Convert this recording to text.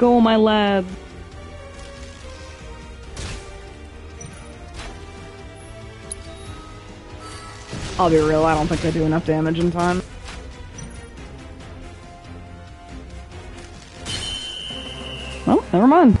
go, my lab. I'll be real, I don't think I do enough damage in time. Well, never mind.